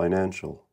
Financial.